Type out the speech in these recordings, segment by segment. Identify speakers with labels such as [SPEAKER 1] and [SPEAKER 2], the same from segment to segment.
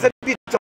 [SPEAKER 1] servicio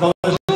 [SPEAKER 1] Vamos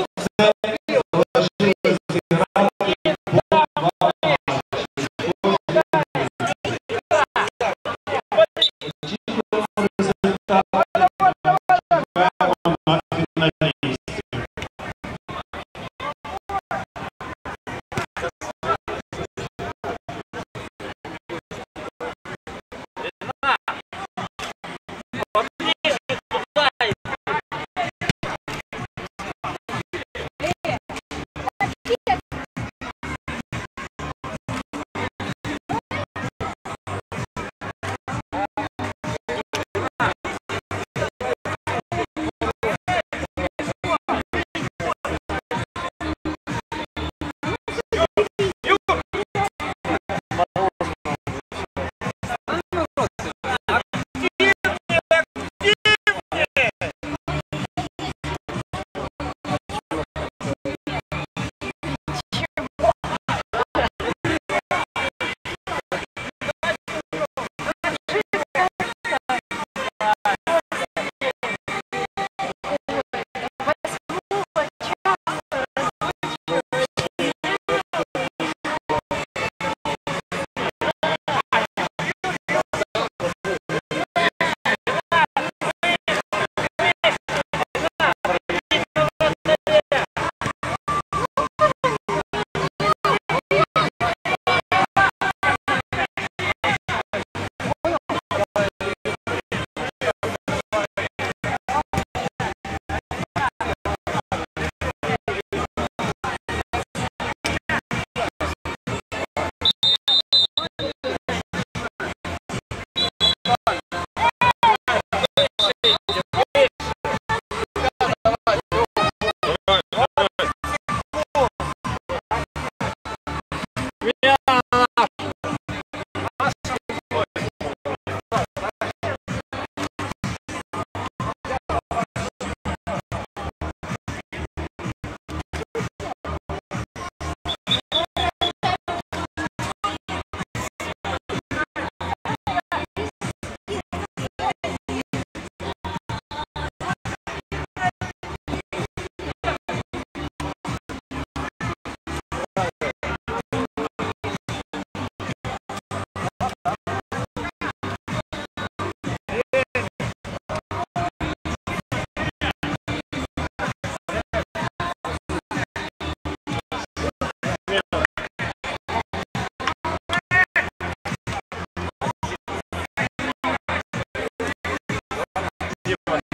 [SPEAKER 2] give a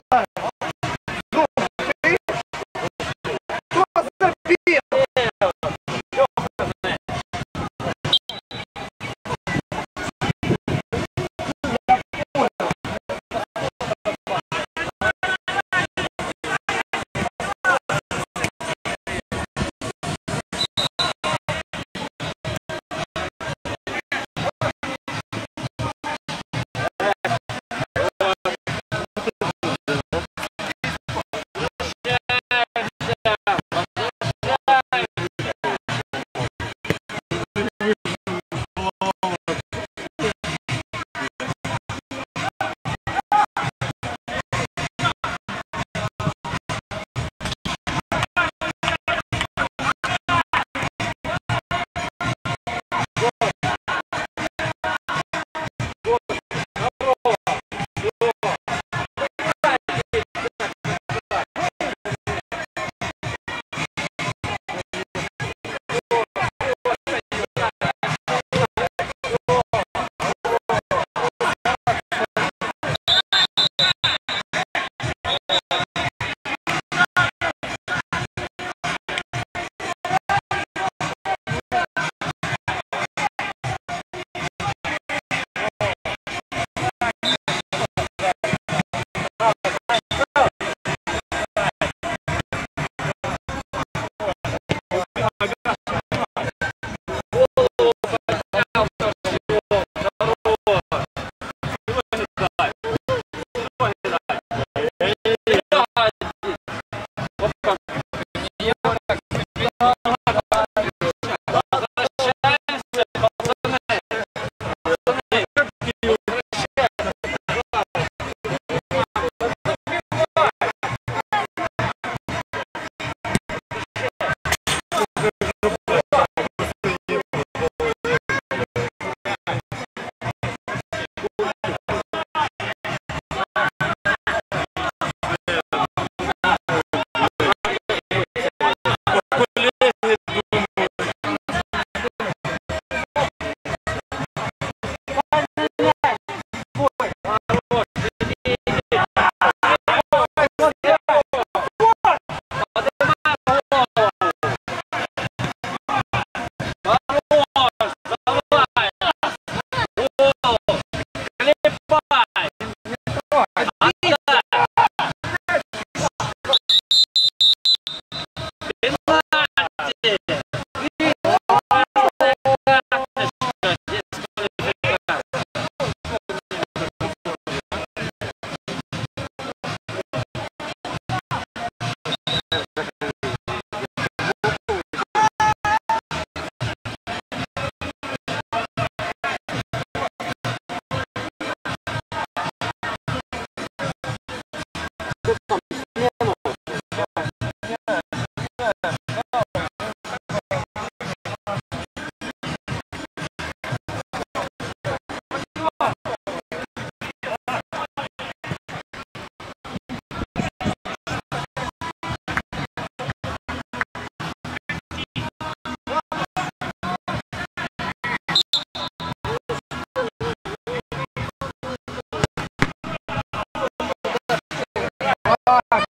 [SPEAKER 2] far. God.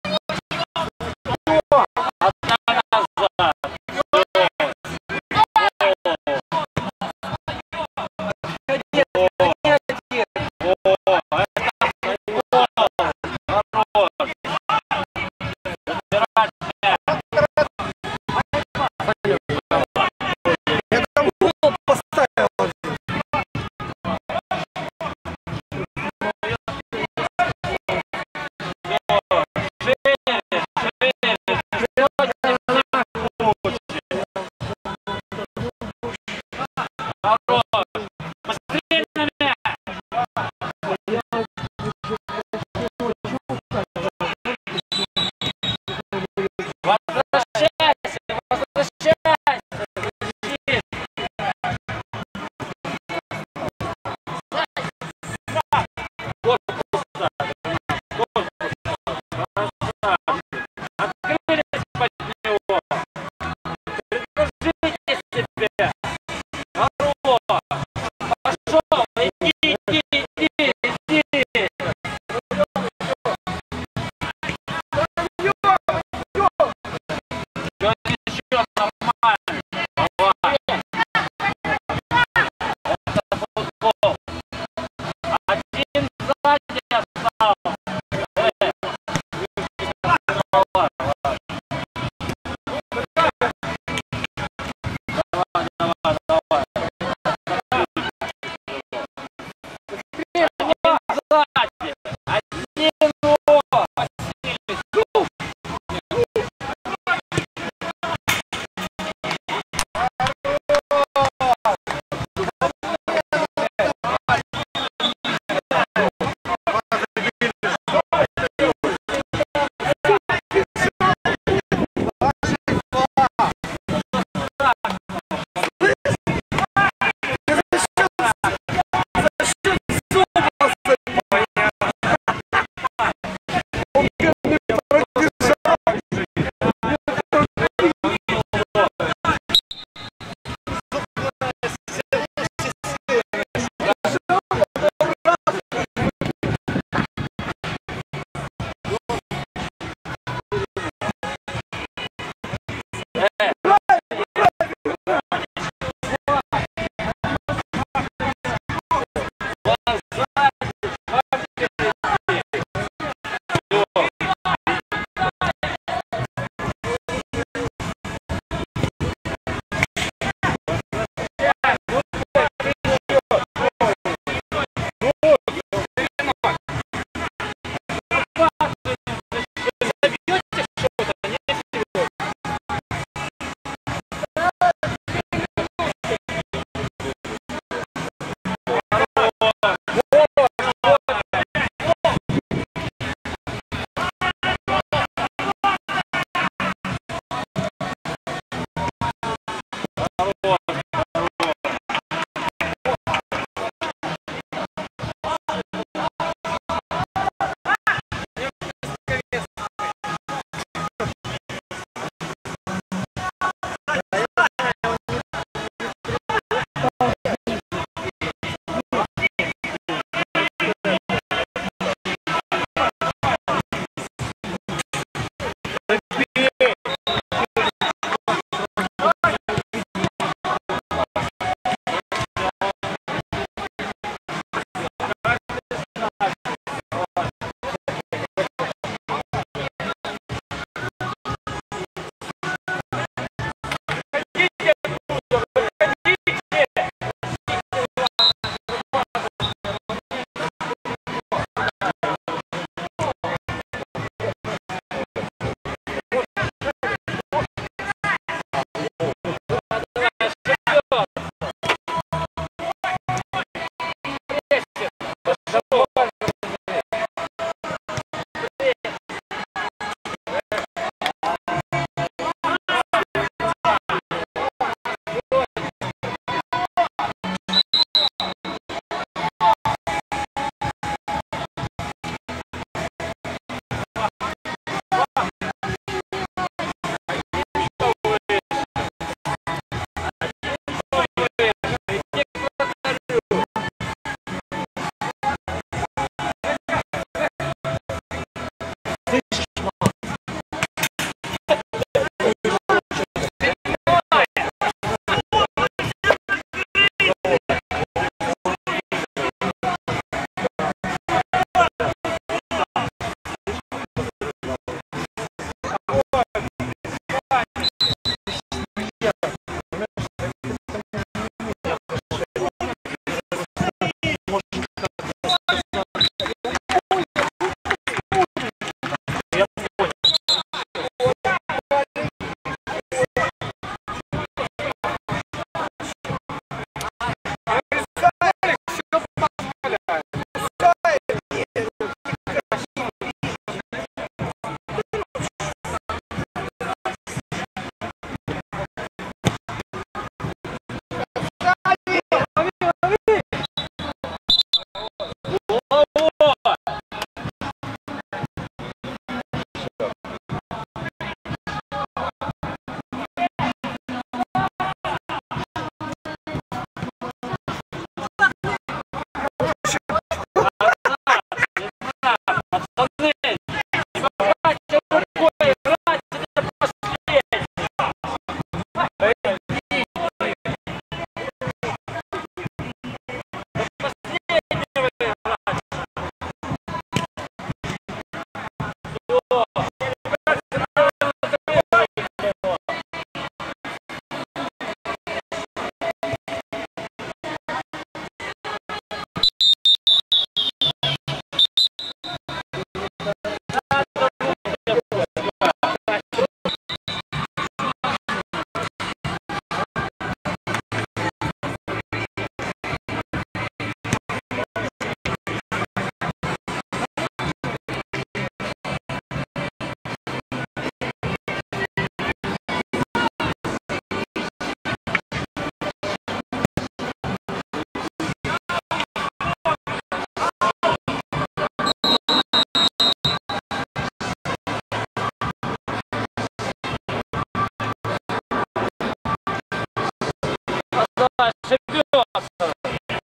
[SPEAKER 2] живется.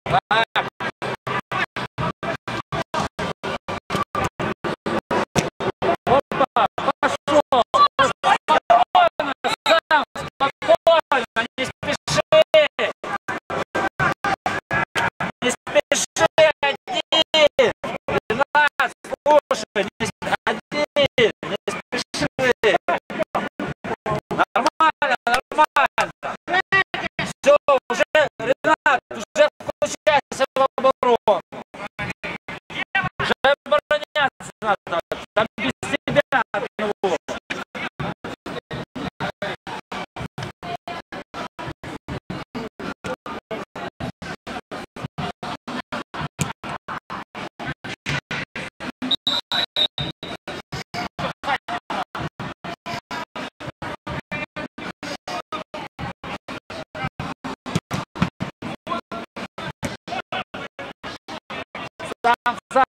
[SPEAKER 2] Так. Опа, пошел. Спокойно, сам, спокойно, не спеши. Не спеши, один. Ренат, слушай, ça,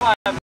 [SPEAKER 2] time.